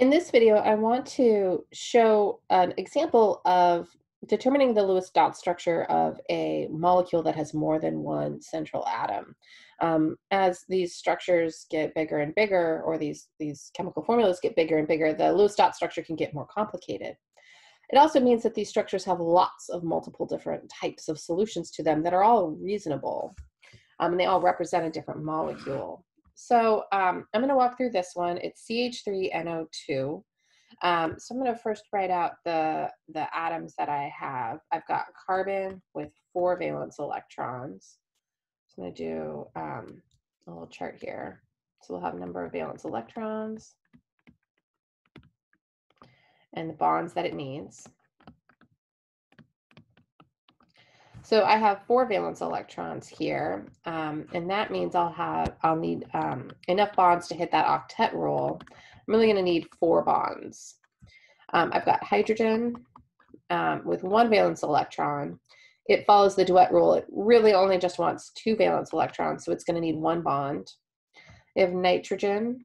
In this video, I want to show an example of determining the Lewis dot structure of a molecule that has more than one central atom. Um, as these structures get bigger and bigger, or these, these chemical formulas get bigger and bigger, the Lewis dot structure can get more complicated. It also means that these structures have lots of multiple different types of solutions to them that are all reasonable. Um, and they all represent a different molecule. So um, I'm going to walk through this one. It's CH3NO2. Um, so I'm going to first write out the, the atoms that I have. I've got carbon with four valence electrons. So I'm going to do um, a little chart here. So we'll have number of valence electrons and the bonds that it needs. So I have four valence electrons here, um, and that means I'll have, I'll need um, enough bonds to hit that octet rule. I'm really gonna need four bonds. Um, I've got hydrogen um, with one valence electron. It follows the duet rule. It really only just wants two valence electrons, so it's gonna need one bond. We have nitrogen,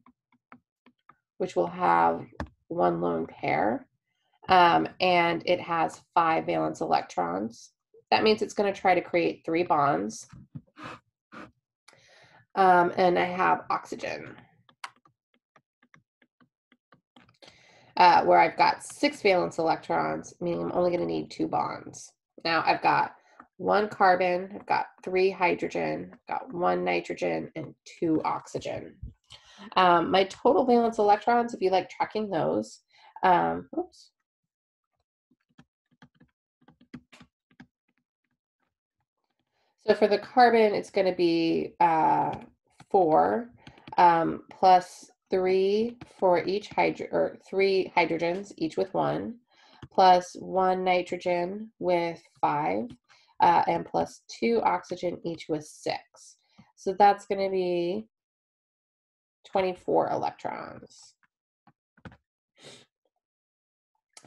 which will have one lone pair, um, and it has five valence electrons. That means it's going to try to create three bonds. Um, and I have oxygen. Uh, where I've got six valence electrons, meaning I'm only going to need two bonds. Now I've got one carbon, I've got three hydrogen, I've got one nitrogen, and two oxygen. Um, my total valence electrons, if you like tracking those, um, oops, So for the carbon, it's going to be uh, four um, plus three for each hydro or three hydrogens, each with one, plus one nitrogen with five, uh, and plus two oxygen, each with six. So that's going to be 24 electrons.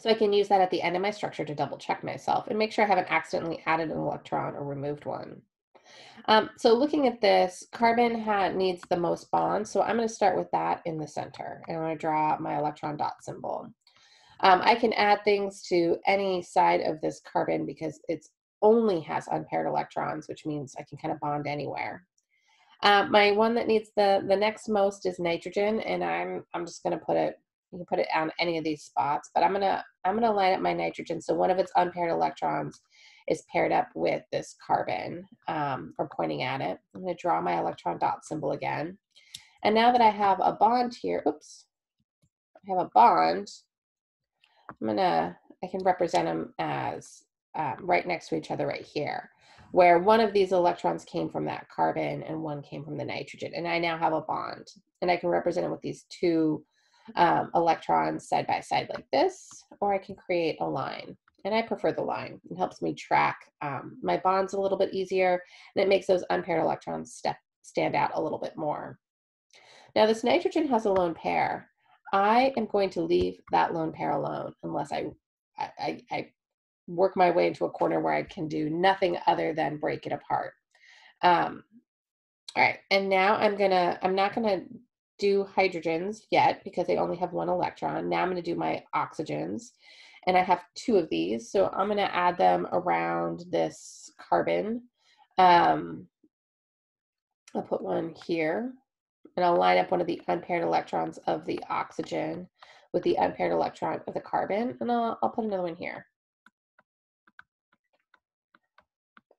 So I can use that at the end of my structure to double check myself and make sure I haven't accidentally added an electron or removed one. Um, so looking at this, carbon needs the most bonds. So I'm going to start with that in the center. And I'm going to draw my electron dot symbol. Um, I can add things to any side of this carbon because it only has unpaired electrons, which means I can kind of bond anywhere. Um, my one that needs the, the next most is nitrogen, and I'm, I'm just going to put it you can put it on any of these spots, but I'm gonna I'm gonna line up my nitrogen. So one of its unpaired electrons is paired up with this carbon um, or pointing at it. I'm gonna draw my electron dot symbol again. And now that I have a bond here, oops, I have a bond, I'm gonna, I can represent them as um, right next to each other right here, where one of these electrons came from that carbon and one came from the nitrogen. And I now have a bond and I can represent it with these two um, electrons side by side like this, or I can create a line. And I prefer the line. It helps me track um, my bonds a little bit easier, and it makes those unpaired electrons step, stand out a little bit more. Now this nitrogen has a lone pair. I am going to leave that lone pair alone unless I, I, I work my way into a corner where I can do nothing other than break it apart. Um, all right, and now I'm gonna, I'm not gonna do hydrogens yet because they only have one electron. Now I'm going to do my oxygens and I have two of these. So I'm going to add them around this carbon. Um, I'll put one here and I'll line up one of the unpaired electrons of the oxygen with the unpaired electron of the carbon and I'll, I'll put another one here.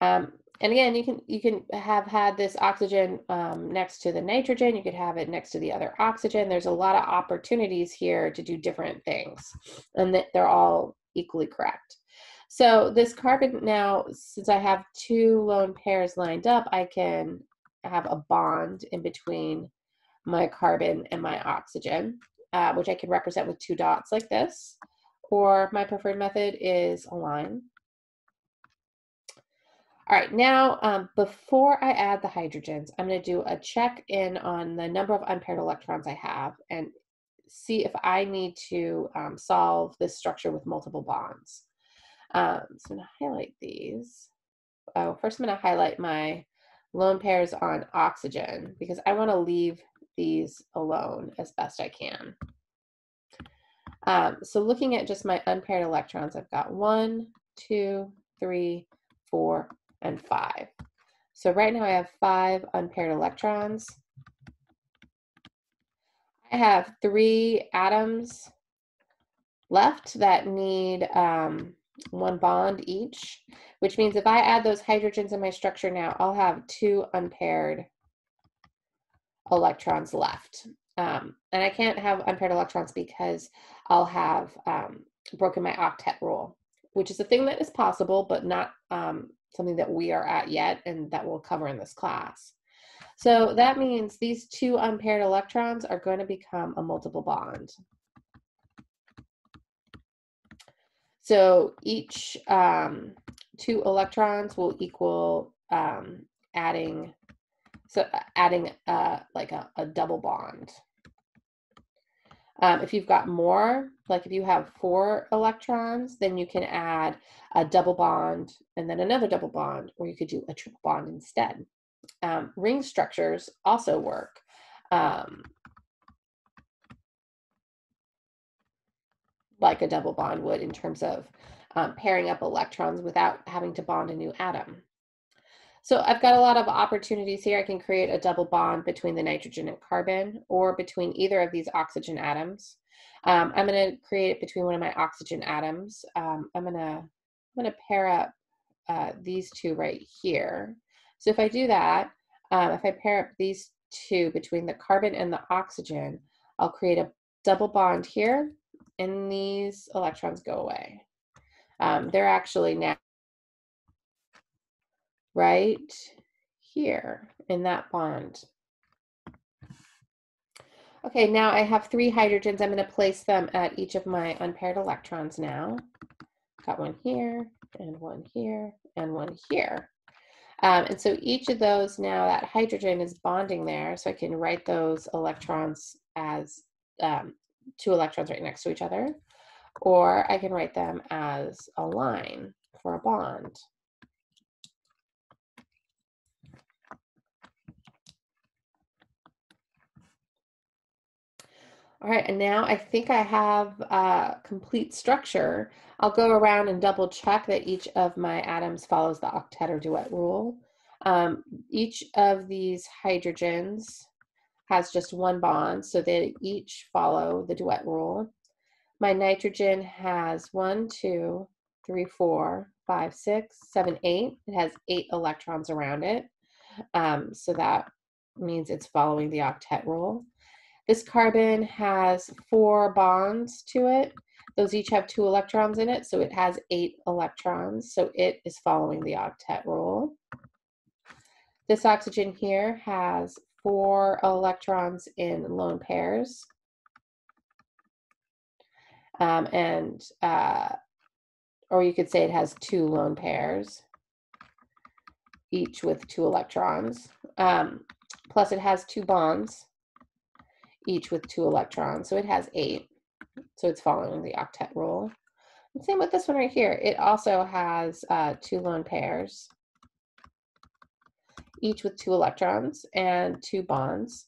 Um, and again, you can you can have had this oxygen um, next to the nitrogen. You could have it next to the other oxygen. There's a lot of opportunities here to do different things, and that they're all equally correct. So this carbon now, since I have two lone pairs lined up, I can have a bond in between my carbon and my oxygen, uh, which I can represent with two dots like this. Or my preferred method is a line. All right, now um, before I add the hydrogens, I'm to do a check in on the number of unpaired electrons I have and see if I need to um, solve this structure with multiple bonds. Um, so I'm to highlight these. Oh, first I'm to highlight my lone pairs on oxygen because I want to leave these alone as best I can. Um, so looking at just my unpaired electrons, I've got one, two, three, four, and five. So right now I have five unpaired electrons. I have three atoms left that need um, one bond each, which means if I add those hydrogens in my structure now, I'll have two unpaired electrons left. Um, and I can't have unpaired electrons because I'll have um, broken my octet rule, which is a thing that is possible, but not um, something that we are at yet and that we'll cover in this class. So that means these two unpaired electrons are going to become a multiple bond. So each um, two electrons will equal um, adding, so adding uh, like a, a double bond. Um, if you've got more, like if you have four electrons, then you can add a double bond and then another double bond, or you could do a triple bond instead. Um, ring structures also work. Um, like a double bond would in terms of um, pairing up electrons without having to bond a new atom. So I've got a lot of opportunities here. I can create a double bond between the nitrogen and carbon or between either of these oxygen atoms. Um, I'm going to create it between one of my oxygen atoms. Um, I'm going to I'm going to pair up uh, these two right here. So if I do that, um, if I pair up these two between the carbon and the oxygen, I'll create a double bond here and these electrons go away. Um, they're actually now right here in that bond. Okay, now I have three hydrogens. I'm going to place them at each of my unpaired electrons now. Got one here, and one here, and one here. Um, and so each of those now, that hydrogen is bonding there, so I can write those electrons as um, two electrons right next to each other. Or I can write them as a line for a bond. All right, and now I think I have a complete structure. I'll go around and double check that each of my atoms follows the octet or duet rule. Um, each of these hydrogens has just one bond, so they each follow the duet rule. My nitrogen has one, two, three, four, five, six, seven, eight. It has eight electrons around it. Um, so that means it's following the octet rule. This carbon has four bonds to it. Those each have two electrons in it, so it has eight electrons. So it is following the octet rule. This oxygen here has four electrons in lone pairs. Um, and, uh, or you could say it has two lone pairs, each with two electrons. Um, plus it has two bonds each with two electrons. So it has eight. So it's following the octet rule. And same with this one right here. It also has uh, two lone pairs, each with two electrons and two bonds,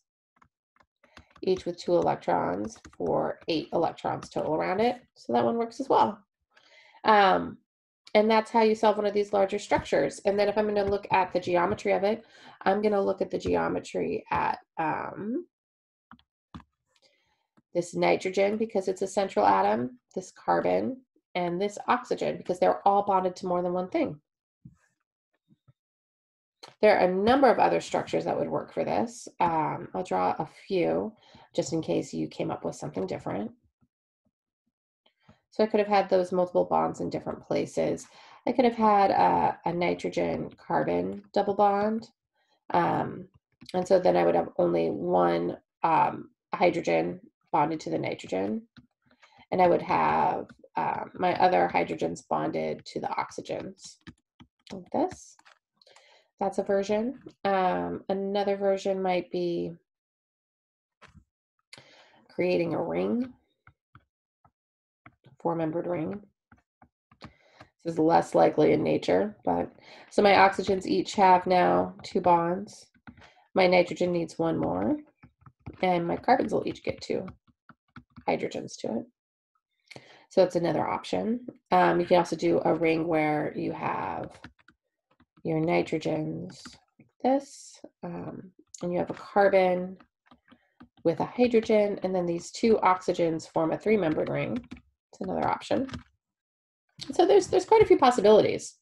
each with two electrons for eight electrons total around it. So that one works as well. Um, and that's how you solve one of these larger structures. And then if I'm going to look at the geometry of it, I'm going to look at the geometry at um, this nitrogen because it's a central atom, this carbon, and this oxygen because they're all bonded to more than one thing. There are a number of other structures that would work for this. Um, I'll draw a few just in case you came up with something different. So I could have had those multiple bonds in different places. I could have had a, a nitrogen carbon double bond. Um, and so then I would have only one um, hydrogen bonded to the nitrogen. And I would have um, my other hydrogens bonded to the oxygens like this. That's a version. Um, another version might be creating a ring, four-membered ring. This is less likely in nature, but so my oxygens each have now two bonds. My nitrogen needs one more, and my carbons will each get two hydrogens to it. So that's another option. Um, you can also do a ring where you have your nitrogens like this, um, and you have a carbon with a hydrogen, and then these two oxygens form a three-membered ring. It's another option. So there's there's quite a few possibilities.